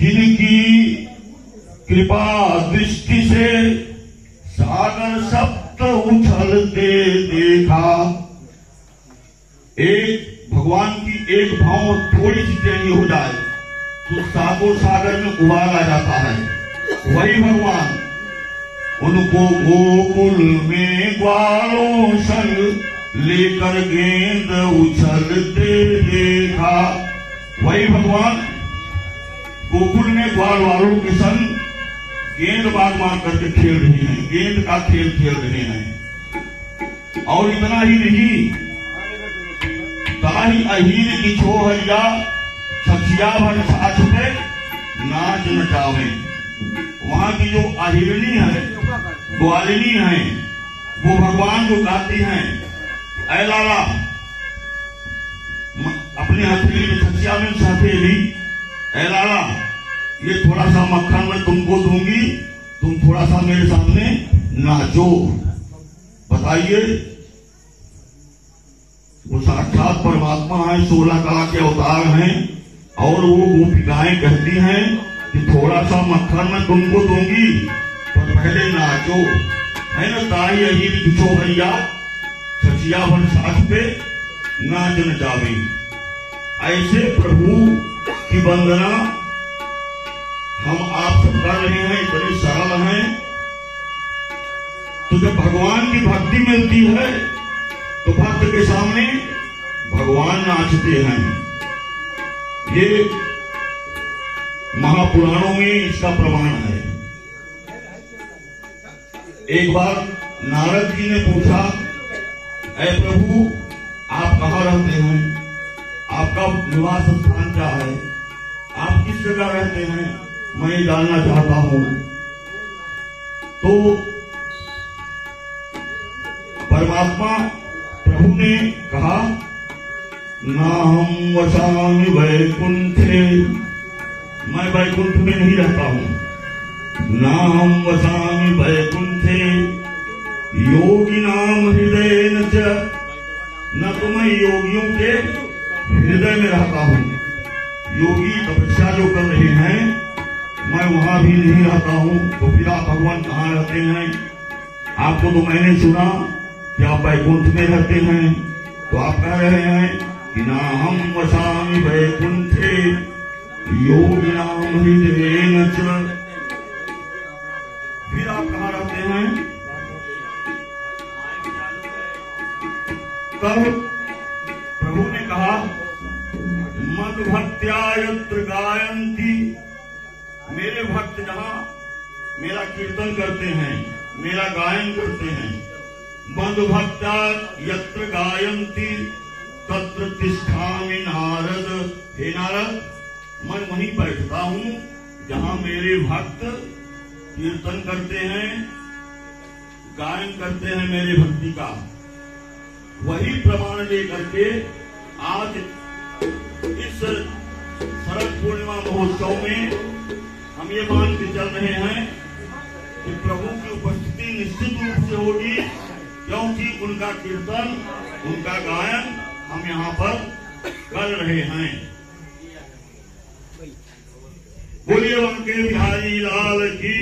जिनकी कृपा दृष्टि से सागर सप्त उछलते देखा। एक, भगवान की एक भाव थोड़ी सी टेढ़ी हो जाए तो सागो सागर में उबाल जाता है। वही भगवान, उनको गोकुल में ग्वालों संग लेकर गेंद उछलते देखा। वही भगवान गोकुल में ग्वाल वालों के संग गेंद बाग मार करके खेल रहे हैं, गेंद का खेल खेल रहे हैं। और इतना ही नहीं ताही अहीर की छोहरिया सखिया भर साथ में नाच नचावे। वहाँ की जो अहिरणी है, ग्वालिनी है, वो भगवान को गाती हैं। ऐ लाला अपने हथेली में सखिया में हथेली ऐ लाला ये थोड़ा सा मक्खन मैं तुमको दूँगी, तुम थोड़ा सा मेरे सामने नाचो। बताइए, वो साक्षात परमात्मा है, सोलह कला के अवतार हैं, और वो गोपिकाएँ कहती हैं कि थोड़ा सा मक्खन मैं तुमको दूँगी, पर पहले नाचो। है ना ताई अही बिछो भैया सचिया भर साथ पे नाच नचावे ऐसे प्रभु की वंदना। हम आप सब कर रहे हैं, इतने सरल हैं। तो जब भगवान की भक्ति मिलती है तो भक्त के सामने भगवान नाचते हैं। ये महापुराणों में इसका प्रमाण है। एक बार नारद जी ने पूछा, ऐ प्रभु, आप कहा रहते हैं? आपका निवास जगह रहते हैं, मैं जानना चाहता हूँ। तो परमात्मा प्रभु ने कहा ना हम वसामि वैकुंठे। मैं वैकुंठ में नहीं रहता हूँ। ना हम वसामि वैकुंठे। योगी नाम हृदय न च तो योगियों के हृदय में रहता हूँ। योगी तपस्या जो कर रहे हैं, मैं वहाँ भी नहीं रहता हूँ तो फिर आप भगवान कहाँ रहते हैं? आपको तो मैंने सुना कि आप वैकुंठ में रहते हैं तो आप कह रहे हैं कि ना हम वसामि वैकुंठे योगी नाम हृदय फिर आप कहाँ रहते हैं? तब भक्त्या गायंती मेरे भक्त जहाँ मेरा कीर्तन करते हैं, मेरा गायन करते हैं मद भक्त्या यत्र गायंती तत्र तिष्ठामि नारद। हे नारद, मैं वहीं बैठता हूँ जहाँ मेरे भक्त कीर्तन करते हैं, गायन करते हैं मेरे भक्ति का। वही प्रमाण लेकर के आज इस शरद पूर्णिमा महोत्सव में हम ये मान के चल रहे हैं कि प्रभु की उपस्थिति निश्चित रूप से होगी, क्योंकि उनका कीर्तन, उनका गायन हम यहाँ पर कर रहे हैं। बोलिए बिहारी लाल की।